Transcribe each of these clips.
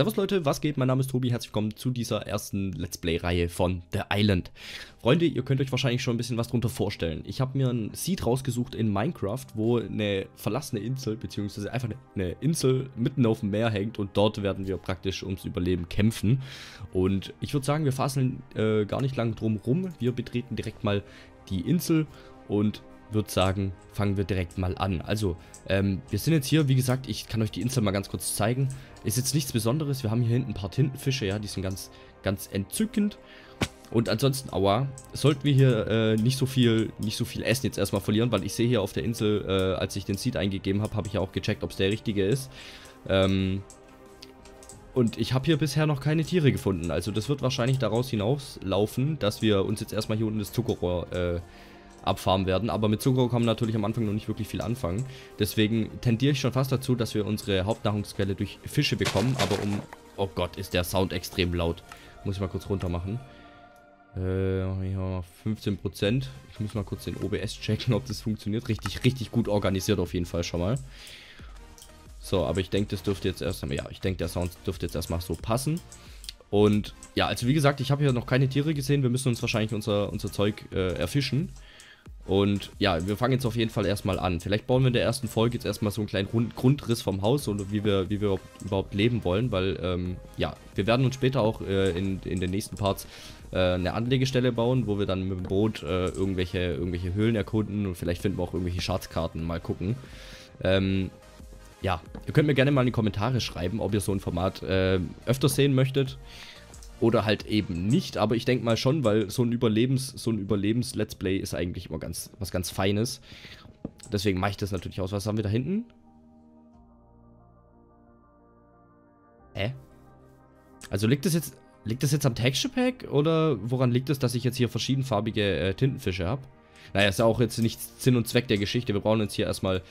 Servus Leute, was geht? Mein Name ist Tobi, herzlich willkommen zu dieser ersten Let's Play-Reihe von The Island. Freunde, ihr könnt euch wahrscheinlich schon ein bisschen was drunter vorstellen. Ich habe mir ein Seed rausgesucht in Minecraft, wo eine verlassene Insel, beziehungsweise einfach eine, Insel mitten auf dem Meer hängt und dort werden wir praktisch ums Überleben kämpfen. Und ich würde sagen, wir faseln äh, gar nicht lang drum rum. Wir betreten direkt mal die Insel und würde sagen, fangen wir direkt mal an. Also, ähm, wir sind jetzt hier, wie gesagt, ich kann euch die Insel mal ganz kurz zeigen. Ist jetzt nichts Besonderes. Wir haben hier hinten ein paar Tintenfische, ja, die sind ganz, ganz entzückend. Und ansonsten, aua, sollten wir hier äh, nicht so viel nicht so viel Essen jetzt erstmal verlieren, weil ich sehe hier auf der Insel, äh, als ich den Seed eingegeben habe, habe ich ja auch gecheckt, ob es der richtige ist. Ähm, und ich habe hier bisher noch keine Tiere gefunden. Also das wird wahrscheinlich daraus hinauslaufen, dass wir uns jetzt erstmal hier unten das Zuckerrohr äh, abfarmen werden. Aber mit Zuckerrohr kann man natürlich am Anfang noch nicht wirklich viel anfangen. Deswegen tendiere ich schon fast dazu, dass wir unsere Hauptnahrungsquelle durch Fische bekommen. Aber um... Oh Gott, ist der Sound extrem laut. Muss ich mal kurz runter machen. Äh, ja, 15%. Ich muss mal kurz den OBS checken, ob das funktioniert. Richtig, richtig gut organisiert auf jeden Fall schon mal. So, aber ich denke, das dürfte jetzt erstmal... Ja, ich denke, der Sound dürfte jetzt erstmal so passen. Und ja, also wie gesagt, ich habe hier noch keine Tiere gesehen. Wir müssen uns wahrscheinlich unser, unser Zeug äh, erfischen. Und ja, wir fangen jetzt auf jeden Fall erstmal an. Vielleicht bauen wir in der ersten Folge jetzt erstmal so einen kleinen Grund Grundriss vom Haus und wie wir, wie wir überhaupt leben wollen, weil ähm, ja, wir werden uns später auch äh, in, in den nächsten Parts äh, eine Anlegestelle bauen, wo wir dann mit dem Boot äh, irgendwelche, irgendwelche Höhlen erkunden und vielleicht finden wir auch irgendwelche Schatzkarten, mal gucken. Ähm, ja, ihr könnt mir gerne mal in die Kommentare schreiben, ob ihr so ein Format äh, öfter sehen möchtet. Oder halt eben nicht, aber ich denke mal schon, weil so ein Überlebens, so ein Überlebens-Let's Play ist eigentlich immer ganz, was ganz Feines. Deswegen mache ich das natürlich aus. Was haben wir da hinten? Hä? Also liegt das jetzt, liegt das jetzt am Texture Pack oder woran liegt es, dass ich jetzt hier verschiedenfarbige äh, Tintenfische habe? Naja, ist ja auch jetzt nicht Sinn und Zweck der Geschichte. Wir brauchen jetzt hier erstmal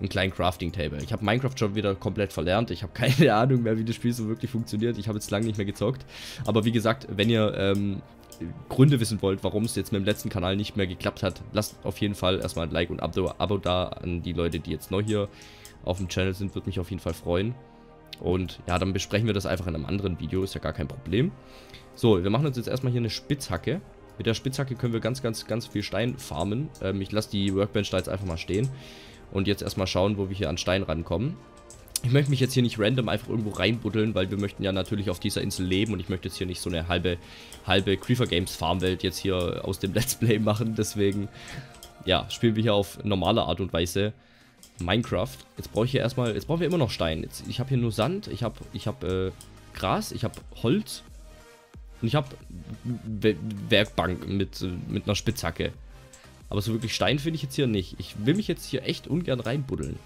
einen kleinen Crafting-Table. Ich habe Minecraft schon wieder komplett verlernt. Ich habe keine Ahnung mehr, wie das Spiel so wirklich funktioniert. Ich habe jetzt lange nicht mehr gezockt. Aber wie gesagt, wenn ihr ähm, Gründe wissen wollt, warum es jetzt mit dem letzten Kanal nicht mehr geklappt hat, lasst auf jeden Fall erstmal ein Like und Abo, Abo da an die Leute, die jetzt neu hier auf dem Channel sind. Würde mich auf jeden Fall freuen. Und ja, dann besprechen wir das einfach in einem anderen Video. Ist ja gar kein Problem. So, wir machen uns jetzt erstmal hier eine Spitzhacke. Mit der Spitzhacke können wir ganz, ganz, ganz viel Stein farmen. Ähm, ich lasse die Workbench da jetzt einfach mal stehen. Und jetzt erstmal schauen, wo wir hier an Stein rankommen. Ich möchte mich jetzt hier nicht random einfach irgendwo reinbuddeln, weil wir möchten ja natürlich auf dieser Insel leben und ich möchte jetzt hier nicht so eine halbe, halbe Creeper Games Farmwelt jetzt hier aus dem Let's Play machen. Deswegen, ja, spielen wir hier auf normale Art und Weise Minecraft. Jetzt brauche ich hier erstmal, jetzt brauchen wir immer noch Stein. Jetzt, ich habe hier nur Sand, ich habe ich hab, äh, Gras, ich habe Holz und ich habe Werkbank mit, mit einer Spitzhacke. Aber so wirklich Stein finde ich jetzt hier nicht. Ich will mich jetzt hier echt ungern reinbuddeln.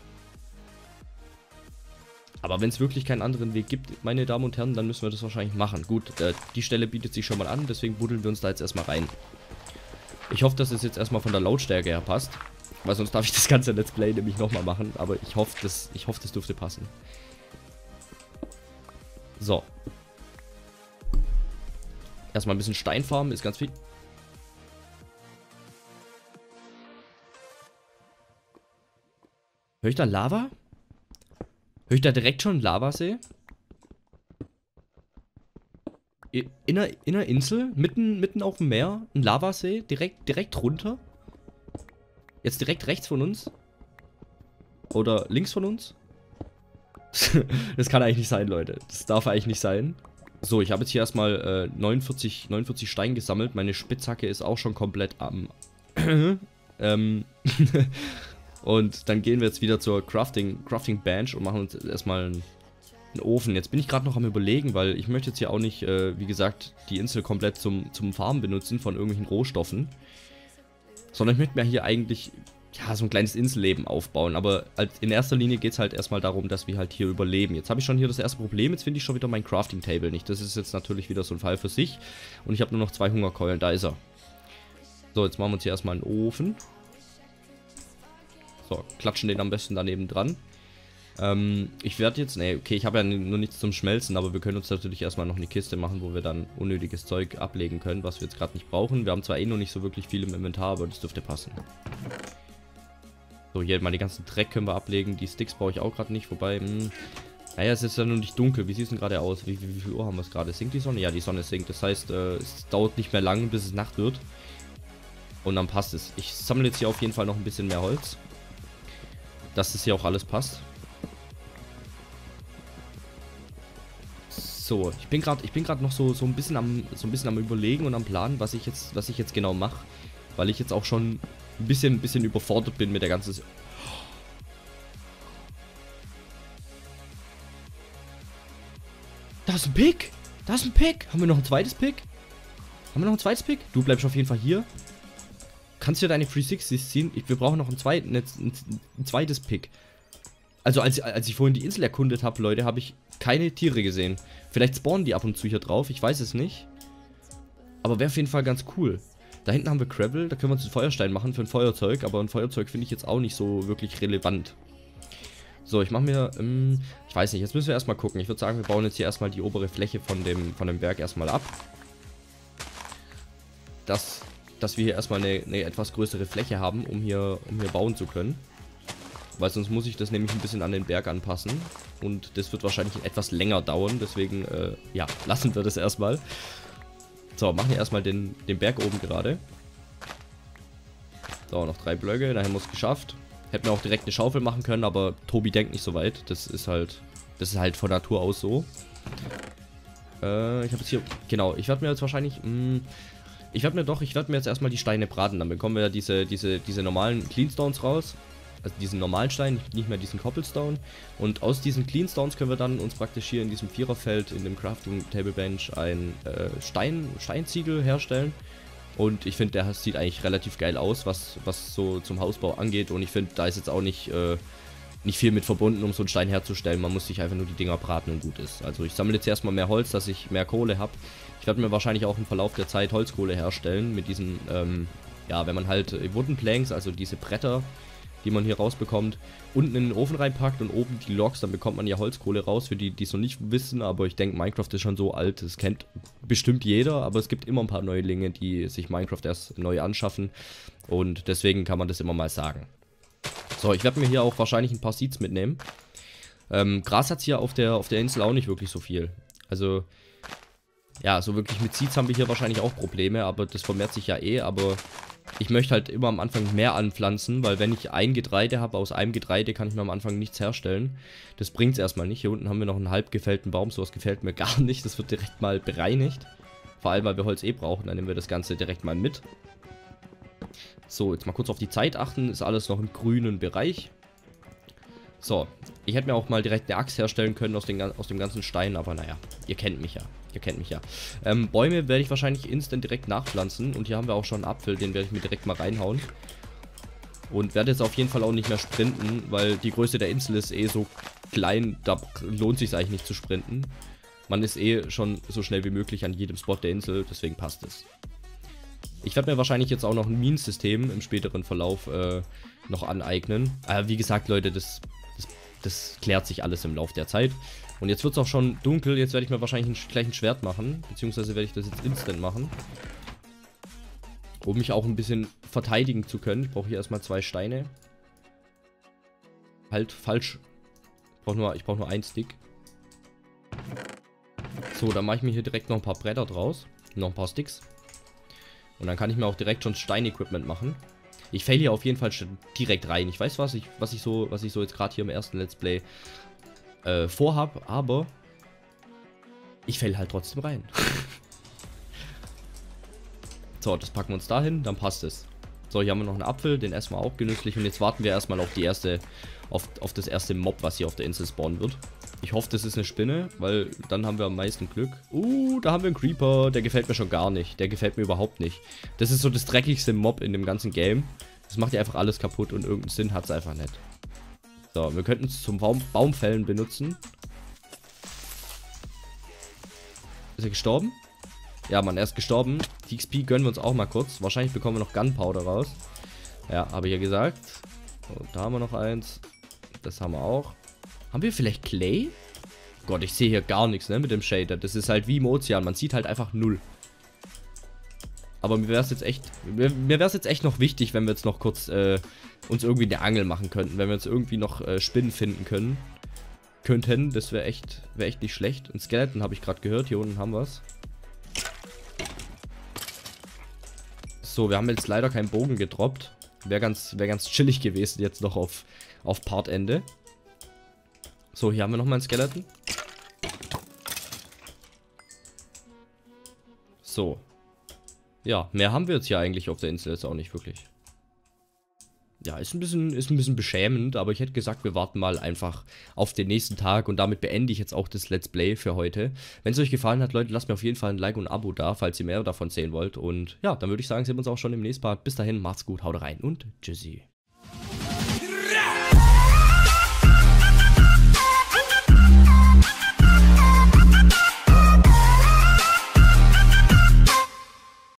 Aber wenn es wirklich keinen anderen Weg gibt, meine Damen und Herren, dann müssen wir das wahrscheinlich machen. Gut, äh, die Stelle bietet sich schon mal an, deswegen buddeln wir uns da jetzt erstmal rein. Ich hoffe, dass es jetzt erstmal von der Lautstärke her passt. Weil sonst darf ich das ganze Let's Play nämlich nochmal machen. Aber ich hoffe, das, ich hoffe, das dürfte passen. So. Erstmal ein bisschen Steinfarben, ist ganz viel. Hör ich da Lava? Hör ich da direkt schon Lavasee? In einer, in einer Insel, mitten, mitten auf dem Meer, ein Lavasee, direkt, direkt runter. Jetzt direkt rechts von uns. Oder links von uns. das kann eigentlich nicht sein, Leute. Das darf eigentlich nicht sein. So, ich habe jetzt hier erstmal äh, 49, 49 Steine gesammelt. Meine Spitzhacke ist auch schon komplett am... ähm... Und dann gehen wir jetzt wieder zur Crafting, Crafting Bench und machen uns erstmal einen, einen Ofen. Jetzt bin ich gerade noch am überlegen, weil ich möchte jetzt hier auch nicht, äh, wie gesagt, die Insel komplett zum, zum Farmen benutzen von irgendwelchen Rohstoffen. Sondern ich möchte mir hier eigentlich, ja, so ein kleines Inselleben aufbauen. Aber in erster Linie geht es halt erstmal darum, dass wir halt hier überleben. Jetzt habe ich schon hier das erste Problem, jetzt finde ich schon wieder mein Crafting Table nicht. Das ist jetzt natürlich wieder so ein Fall für sich. Und ich habe nur noch zwei Hungerkeulen, da ist er. So, jetzt machen wir uns hier erstmal einen Ofen. So, klatschen den am besten daneben dran. Ähm, ich werde jetzt, ne, okay, ich habe ja nur nichts zum Schmelzen, aber wir können uns natürlich erstmal noch eine Kiste machen, wo wir dann unnötiges Zeug ablegen können, was wir jetzt gerade nicht brauchen. Wir haben zwar eh noch nicht so wirklich viel im Inventar, aber das dürfte passen. So, hier mal die ganzen Dreck können wir ablegen. Die Sticks brauche ich auch gerade nicht, wobei, mh, hm, Naja, es ist ja nur nicht dunkel. Wie sieht es denn gerade aus? Wie, wie, wie, viel Uhr haben wir es gerade? Sinkt die Sonne? Ja, die Sonne sinkt. Das heißt, äh, es dauert nicht mehr lang, bis es Nacht wird. Und dann passt es. Ich sammle jetzt hier auf jeden Fall noch ein bisschen mehr Holz. Dass es hier auch alles passt. So, ich bin gerade, ich bin gerade noch so so ein bisschen am so ein bisschen am überlegen und am planen, was ich jetzt was ich jetzt genau mache, weil ich jetzt auch schon ein bisschen ein bisschen überfordert bin mit der ganzen Da ist ein Pick. Da ist ein Pick. Haben wir noch ein zweites Pick? Haben wir noch ein zweites Pick? Du bleibst auf jeden Fall hier. Kannst du deine 360s ziehen? Ich, wir brauchen noch ein, zweit, ein, ein zweites Pick. Also als, als ich vorhin die Insel erkundet habe, Leute, habe ich keine Tiere gesehen. Vielleicht spawnen die ab und zu hier drauf, ich weiß es nicht. Aber wäre auf jeden Fall ganz cool. Da hinten haben wir Gravel, da können wir uns einen Feuerstein machen für ein Feuerzeug, aber ein Feuerzeug finde ich jetzt auch nicht so wirklich relevant. So, ich mache mir, ähm, ich weiß nicht, jetzt müssen wir erstmal gucken. Ich würde sagen, wir bauen jetzt hier erstmal die obere Fläche von dem, von dem Berg erstmal ab. Dass, dass wir hier erstmal eine, eine etwas größere Fläche haben, um hier, um hier bauen zu können. Weil sonst muss ich das nämlich ein bisschen an den Berg anpassen. Und das wird wahrscheinlich etwas länger dauern. Deswegen, äh, ja, lassen wir das erstmal. So, machen wir erstmal den, den Berg oben gerade. So, noch drei Blöcke. Dahin muss es geschafft. Hätten wir auch direkt eine Schaufel machen können, aber Tobi denkt nicht so weit. Das ist halt, das ist halt von Natur aus so. Äh, ich habe jetzt hier, genau, ich werde mir jetzt wahrscheinlich, mh, hm, ich werde mir doch, ich werde mir jetzt erstmal die Steine braten. Dann bekommen wir ja diese, diese, diese normalen Cleanstones raus also diesen normalen Stein, nicht mehr diesen Cobblestone. Und aus diesen Cleanstones können wir dann uns praktisch hier in diesem Viererfeld in dem Crafting Table Bench ein äh, Stein, Steinziegel herstellen. Und ich finde, der sieht eigentlich relativ geil aus, was, was so zum Hausbau angeht. Und ich finde, da ist jetzt auch nicht, äh, nicht viel mit verbunden, um so einen Stein herzustellen. Man muss sich einfach nur die Dinger braten und gut ist. Also ich sammle jetzt erstmal mehr Holz, dass ich mehr Kohle habe. Ich werde mir wahrscheinlich auch im Verlauf der Zeit Holzkohle herstellen mit diesen, ähm, ja, wenn man halt Wooden Planks, also diese Bretter, die man hier rausbekommt, unten in den Ofen reinpackt und oben die Loks, dann bekommt man ja Holzkohle raus, für die, die es noch nicht wissen, aber ich denke, Minecraft ist schon so alt, das kennt bestimmt jeder, aber es gibt immer ein paar Neulinge, die sich Minecraft erst neu anschaffen und deswegen kann man das immer mal sagen. So, ich werde mir hier auch wahrscheinlich ein paar Seeds mitnehmen. Ähm, Gras hat es hier auf der, auf der Insel auch nicht wirklich so viel. Also, ja, so wirklich mit Seeds haben wir hier wahrscheinlich auch Probleme, aber das vermehrt sich ja eh, aber ich möchte halt immer am Anfang mehr anpflanzen, weil wenn ich ein Getreide habe, aus einem Getreide kann ich mir am Anfang nichts herstellen. Das bringt es erstmal nicht. Hier unten haben wir noch einen halb gefällten Baum, sowas gefällt mir gar nicht. Das wird direkt mal bereinigt. Vor allem, weil wir Holz eh brauchen, dann nehmen wir das Ganze direkt mal mit. So, jetzt mal kurz auf die Zeit achten. Ist alles noch im grünen Bereich. So, ich hätte mir auch mal direkt eine Axt herstellen können aus, den, aus dem ganzen Stein, aber naja, ihr kennt mich ja. Ihr kennt mich ja. Ähm, Bäume werde ich wahrscheinlich instant direkt nachpflanzen. Und hier haben wir auch schon einen Apfel, den werde ich mir direkt mal reinhauen. Und werde jetzt auf jeden Fall auch nicht mehr sprinten, weil die Größe der Insel ist eh so klein, da lohnt sich eigentlich nicht zu sprinten. Man ist eh schon so schnell wie möglich an jedem Spot der Insel, deswegen passt es. Ich werde mir wahrscheinlich jetzt auch noch ein Minensystem im späteren Verlauf äh, noch aneignen. Aber wie gesagt, Leute, das, das, klärt sich alles im Laufe der Zeit. Und jetzt wird es auch schon dunkel. Jetzt werde ich mir wahrscheinlich ein, gleich ein Schwert machen. Beziehungsweise werde ich das jetzt instant machen. Um mich auch ein bisschen verteidigen zu können. Ich brauche hier erstmal zwei Steine. Halt, falsch. Ich brauche nur, brauch nur einen Stick. So, dann mache ich mir hier direkt noch ein paar Bretter draus. Noch ein paar Sticks. Und dann kann ich mir auch direkt schon Stein-Equipment machen. Ich fail hier auf jeden Fall direkt rein. Ich weiß, was ich, was ich so, was ich so jetzt gerade hier im ersten Let's Play äh, vorhab, aber ich fäll halt trotzdem rein. so, das packen wir uns dahin, dann passt es. So, hier haben wir noch einen Apfel, den essen wir auch genüsslich und jetzt warten wir erstmal auf die erste, auf, auf das erste Mob, was hier auf der Insel spawnen wird. Ich hoffe, das ist eine Spinne, weil dann haben wir am meisten Glück. Uh, da haben wir einen Creeper, der gefällt mir schon gar nicht. Der gefällt mir überhaupt nicht. Das ist so das dreckigste Mob in dem ganzen Game. Das macht ja einfach alles kaputt und irgendeinen Sinn hat es einfach nicht. So, wir könnten es zum Baum Baumfällen benutzen. Ist er gestorben? Ja, man, er ist gestorben. Die XP gönnen wir uns auch mal kurz. Wahrscheinlich bekommen wir noch Gunpowder raus. Ja, habe ich ja gesagt. So, da haben wir noch eins. Das haben wir auch. Haben wir vielleicht Clay? Gott, ich sehe hier gar nichts, ne, mit dem Shader. Das ist halt wie im Ozean. Man sieht halt einfach null. Aber mir wäre es jetzt echt, mir, mir wäre es jetzt echt noch wichtig, wenn wir jetzt noch kurz äh, uns irgendwie eine Angel machen könnten, wenn wir jetzt irgendwie noch äh, Spinnen finden können. könnten. Das wäre echt, wär echt nicht schlecht. Ein Skeleton habe ich gerade gehört. Hier unten haben wir So, wir haben jetzt leider keinen Bogen gedroppt. Wäre ganz, wär ganz chillig gewesen jetzt noch auf, auf Partende. So, hier haben wir nochmal ein Skeleton. So. Ja, mehr haben wir jetzt hier eigentlich auf der Insel jetzt auch nicht wirklich. Ja, ist ein, bisschen, ist ein bisschen beschämend, aber ich hätte gesagt, wir warten mal einfach auf den nächsten Tag und damit beende ich jetzt auch das Let's Play für heute. Wenn es euch gefallen hat, Leute, lasst mir auf jeden Fall ein Like und ein Abo da, falls ihr mehr davon sehen wollt. Und ja, dann würde ich sagen, sehen wir uns auch schon im nächsten Part. Bis dahin, macht's gut, haut rein und tschüssi.